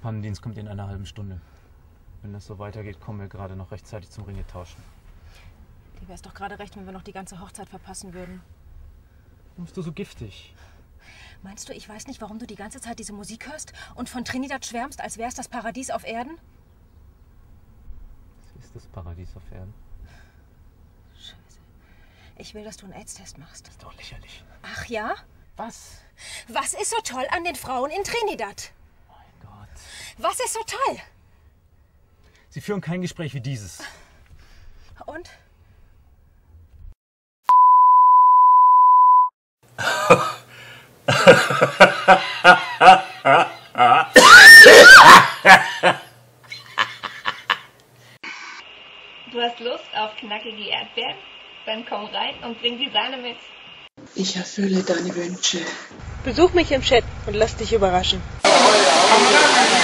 Pannendienst kommt in einer halben Stunde. Wenn das so weitergeht, kommen wir gerade noch rechtzeitig zum Ringe tauschen. Dir wär's doch gerade recht, wenn wir noch die ganze Hochzeit verpassen würden. Warum bist du so giftig? Meinst du, ich weiß nicht, warum du die ganze Zeit diese Musik hörst und von Trinidad schwärmst, als wär's das Paradies auf Erden? Das ist das Paradies auf Erden. Scheiße. Ich will, dass du einen AIDS-Test machst. Das ist doch lächerlich. Ach ja? Was? Was ist so toll an den Frauen in Trinidad? Was ist so toll? Sie führen kein Gespräch wie dieses. Und? Du hast Lust auf knackige Erdbeeren? Dann komm rein und bring die Sahne mit. Ich erfülle deine Wünsche. Besuch mich im Chat und lass dich überraschen. Ja.